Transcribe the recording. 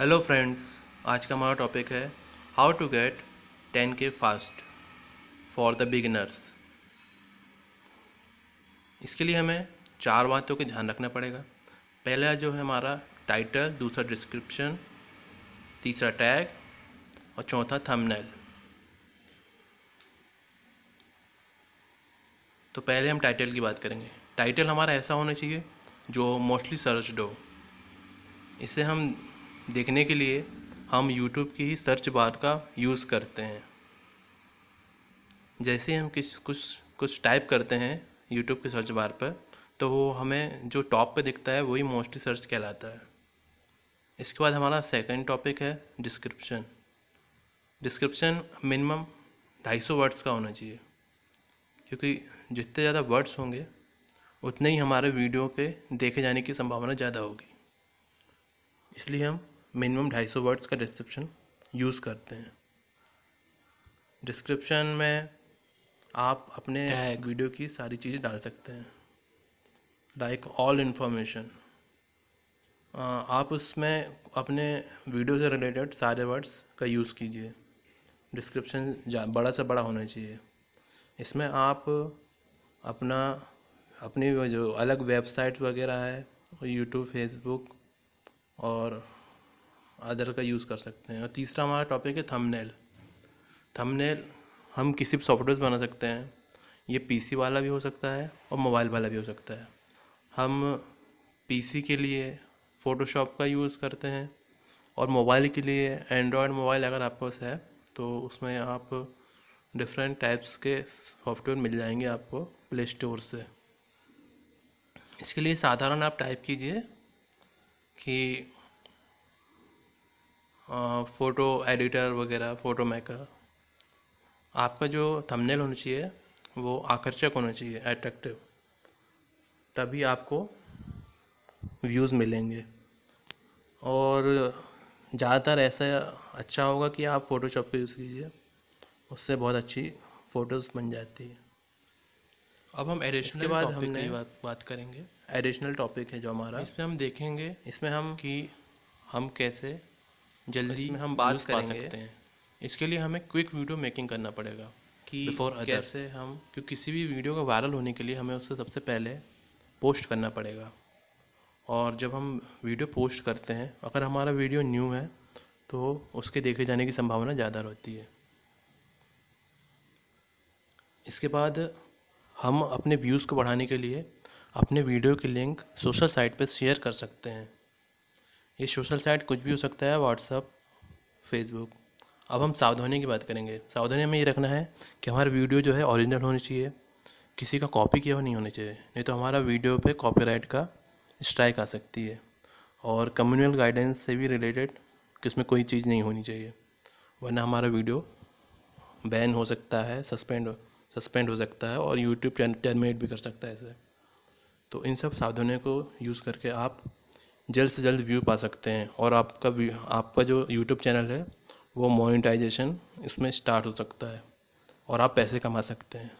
Hello friends आज का हमारा टॉपिक है how to get ten K fast for the beginners इसके लिए हमें चार बातों का ध्यान रखना पड़ेगा। पहला जो है हमारा टाइटल दूसरा डिस्क्रिप्शन तीसरा टैग और चौथा थंबनेल तो पहले हम टाइटल की बात करेंगे। टाइटल हमारा ऐसा होना चाहिए जो मोस्टली सर्च हो। इसे हम देखने के लिए हम यूट्यूब की ही सर्च बार का यूज़ करते हैं। जैसे हम किस, कुछ कुछ टाइप करते हैं यूट्यूब के सर्च बार पर तो वो हमें जो टॉप पे दिखता है वही मोस्टली सर्च कहलाता है। इसके बाद हमारा सेकंड टॉपिक है डिस्क्रिप्शन डिस्क्रिप्शन मिनिमम ढाई सौ वर्ड्स का होना चाहिए, क्योंकि जितने ज़्यादा वर्ड्स होंगे, उतने ही हमारे वीडियो के देखे जाने की संभावना ज़्यादा होगी। इसलिए हम मिनिमम ढाई सौ वर्ड्स का डिस्क्रिप्शन यूज़ करते हैं। डिस्क्रिप्शन में आप अपने वीडियो की सारी चीज़ें डाल सकते हैं। लाइक ऑल इन्फॉर्मेशन आप उसमें अपने वीडियो से रिलेटेड सारे वर्ड्स का यूज़ कीजिए। डिस्क्रिप्शन बड़ा से बड़ा होना चाहिए। इसमें आप अपना अपनी जो अलग वेबसाइट वगैरह है यूट्यूब फेसबुक और अदर का यूज़ कर सकते हैं। और तीसरा हमारा टॉपिक है थंबनेल थंबनेल हम किसी भी सॉफ्टवेयर बना सकते हैं। ये पीसी वाला भी हो सकता है और मोबाइल वाला भी हो सकता है। हम पीसी के लिए फ़ोटोशॉप का यूज़ करते हैं और मोबाइल के लिए एंड्रॉयड मोबाइल अगर आपके पास है तो उसमें आप डिफरेंट टाइप्स के सॉफ्टवेयर मिल जाएँगे आपको प्ले स्टोर से। इसके लिए साधारण आप टाइप कीजिए कि फ़ोटो एडिटर वगैरह फ़ोटो मेकर आपका जो थंबनेल होना चाहिए वो आकर्षक होना चाहिए अट्रैक्टिव तभी आपको व्यूज़ मिलेंगे। और ज़्यादातर ऐसा अच्छा होगा कि आप फ़ोटोशॉप का यूज़ कीजिए उससे बहुत अच्छी फ़ोटोज़ बन जाती है। अब हम एडिशनल के बाद हमने बात बात करेंगे। एडिशनल टॉपिक है जो हमारा। इसमें हम देखेंगे इसमें हम कि हम कैसे जल्दी में हम बात कर सकते हैं। इसके लिए हमें क्विक वीडियो मेकिंग करना पड़ेगा कि कैसे हम क्योंकि किसी भी वीडियो का वायरल होने के लिए हमें उससे सबसे पहले पोस्ट करना पड़ेगा। और जब हम वीडियो पोस्ट करते हैं अगर हमारा वीडियो न्यू है तो उसके देखे जाने की संभावना ज़्यादा रहती है। इसके बाद हम अपने व्यूज़ को बढ़ाने के लिए अपने वीडियो की लिंक सोशल साइट पर शेयर कर सकते हैं। ये सोशल साइट कुछ भी हो सकता है व्हाट्सअप फेसबुक अब हम सावधानी की बात करेंगे। सावधानी में ये रखना है कि हमारा वीडियो जो है ओरिजिनल होनी चाहिए। किसी का कॉपी किया हुआ नहीं होना चाहिए। नहीं तो हमारा वीडियो पे कॉपीराइट का स्ट्राइक आ सकती है। और कम्युनल गाइडेंस से भी रिलेटेड किसमें कोई चीज़ नहीं होनी चाहिए। वरना हमारा वीडियो बैन हो सकता है सस्पेंड सस्पेंड हो सकता है और यूट्यूब टर्मिनेट भी कर सकता है इसे। तो इन सब सावधानियों को यूज़ करके आप जल्द से जल्द व्यू पा सकते हैं और आपका आपका जो यूट्यूब चैनल है, वो मोनिटाइजेशन इसमें स्टार्ट हो सकता है और आप पैसे कमा सकते हैं।